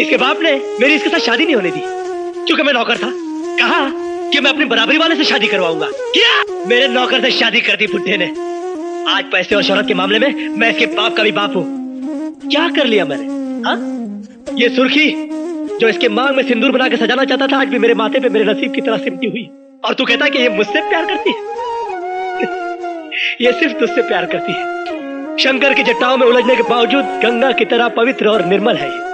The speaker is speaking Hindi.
इसके बाप ने मेरी इसके साथ शादी नहीं होने दी। क्योंकि मैं नौकर था। कहा कि मैं अपनी बराबरी वाले से शादी करवाऊँगा। क्या? मेरे नौकर से शादी कर दी बुढ़े ने। आज पैसे और शोहरत के मामले में मैं इसके बाप का भी बाप हूँ। क्या कर लिया मैंने? हा? ये सुर्खी जो इसके मांग में सिंदूर बना के सजाना चाहता था, आज भी मेरे माथे पे मेरे नसीब की तरह सिमटी हुई। और तू कहता है कि ये मुझसे प्यार करती है? ये सिर्फ़ तुझसे प्यार करती है। शंकर की चट्टाओं में उलझने के बावजूद गंगा की तरह पवित्र और निर्मल है ये।